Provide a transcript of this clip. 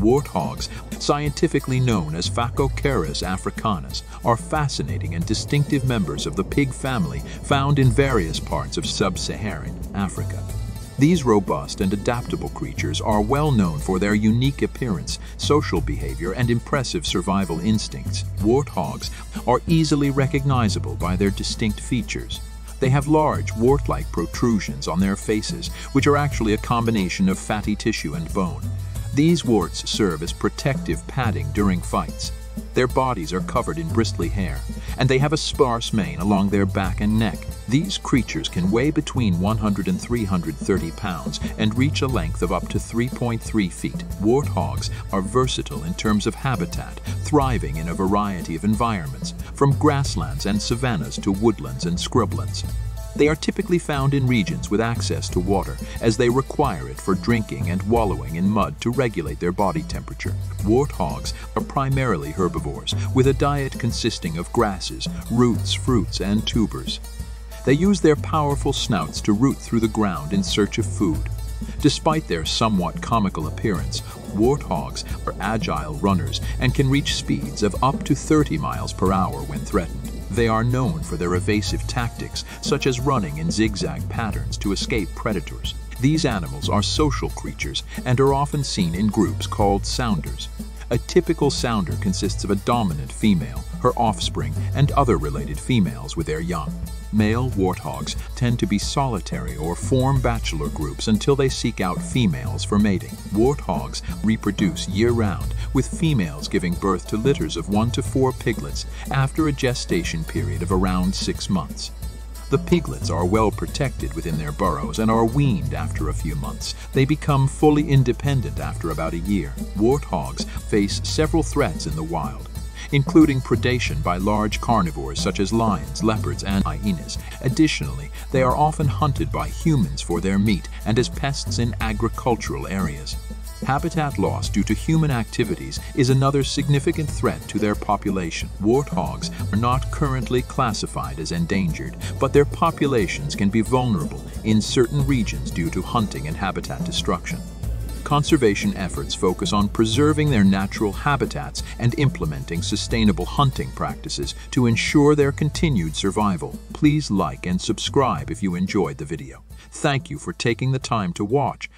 Warthogs, scientifically known as Phacochoerus africanus, are fascinating and distinctive members of the pig family found in various parts of sub-Saharan Africa. These robust and adaptable creatures are well known for their unique appearance, social behavior, and impressive survival instincts. Warthogs are easily recognizable by their distinct features. They have large, wart-like protrusions on their faces, which are actually a combination of fatty tissue and bone. These warts serve as protective padding during fights. Their bodies are covered in bristly hair, and they have a sparse mane along their back and neck. These creatures can weigh between 100 and 330 pounds and reach a length of up to 3.3 feet. Warthogs are versatile in terms of habitat, thriving in a variety of environments, from grasslands and savannas to woodlands and scrublands. They are typically found in regions with access to water, as they require it for drinking and wallowing in mud to regulate their body temperature. Warthogs are primarily herbivores, with a diet consisting of grasses, roots, fruits, and tubers. They use their powerful snouts to root through the ground in search of food. Despite their somewhat comical appearance, warthogs are agile runners and can reach speeds of up to 30 miles per hour when threatened. They are known for their evasive tactics, such as running in zigzag patterns to escape predators. These animals are social creatures and are often seen in groups called sounders. A typical sounder consists of a dominant female, her offspring, and other related females with their young. Male warthogs tend to be solitary or form bachelor groups until they seek out females for mating. Warthogs reproduce year-round, with females giving birth to litters of one to four piglets after a gestation period of around six months. The piglets are well protected within their burrows and are weaned after a few months. They become fully independent after about a year. Warthogs face several threats in the wild, including predation by large carnivores such as lions, leopards, and hyenas. Additionally, they are often hunted by humans for their meat and as pests in agricultural areas. Habitat loss due to human activities is another significant threat to their population. Warthogs are not currently classified as endangered, but their populations can be vulnerable in certain regions due to hunting and habitat destruction. Conservation efforts focus on preserving their natural habitats and implementing sustainable hunting practices to ensure their continued survival. Please like and subscribe if you enjoyed the video. Thank you for taking the time to watch.